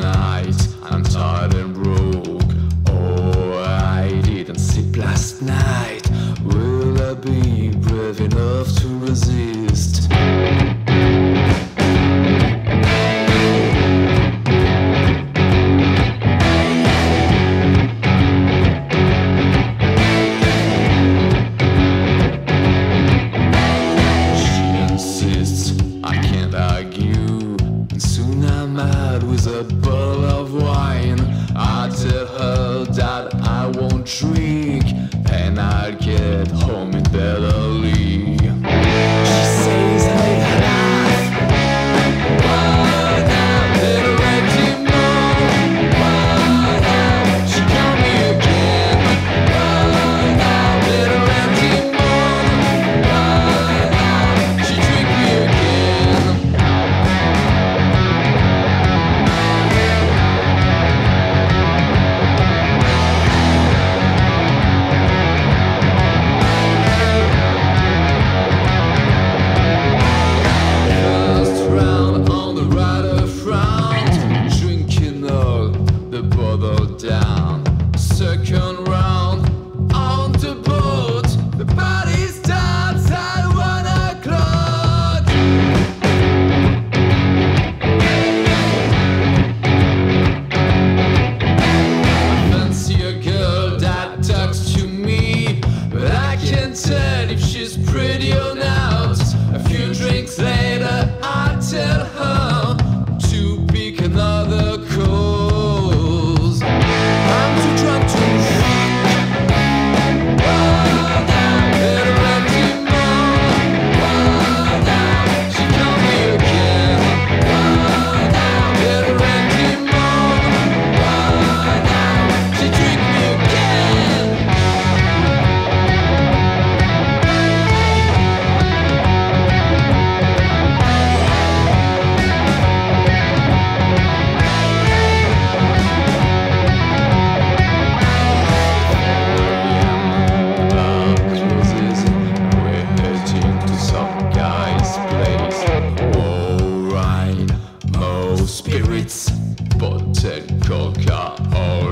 night. I'm tired and broke. Oh, I didn't sleep last night. Will I be brave enough to resist? with a better. spirits, but Coca-Cola.